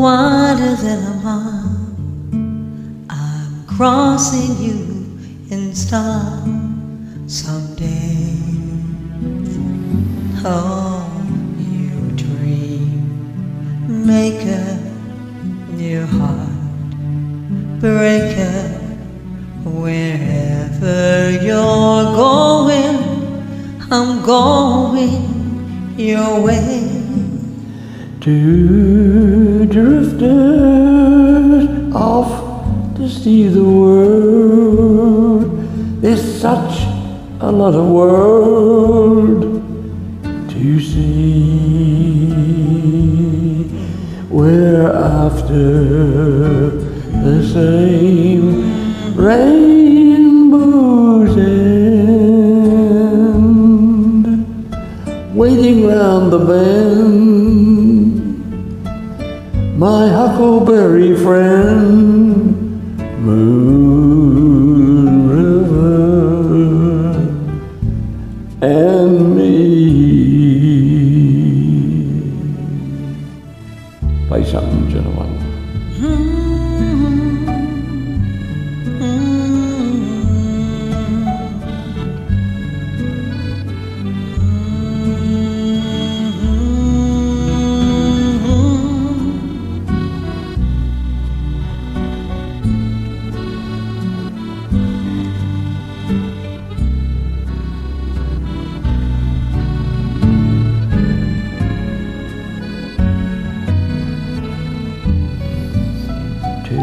Panama. I'm crossing you in style someday. Oh, you dream maker, your heart breaker. Wherever you're going, I'm going your way. Two drifters off to see the world. There's such a lot of world to see. We're after the same rainbow's waiting the bend, my huckleberry friend, Moon River, and me. Play something, gentlemen. Hmm?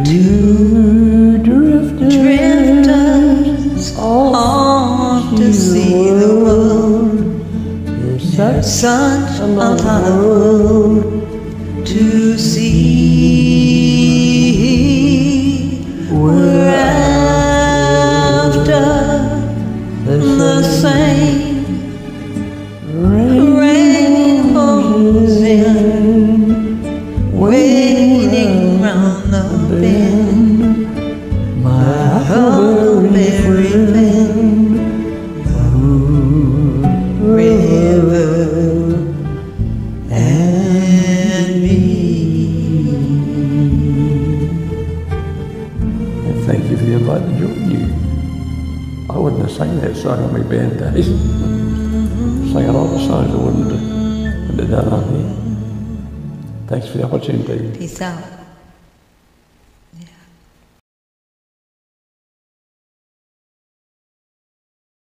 Two drifters, Drifters off to see the world. There's such such a lot of world to see. I sang that song on my band days. Sang a lot of songs I wouldn't have, wouldn't have on here. Thanks for the opportunity. Peace out. Yeah.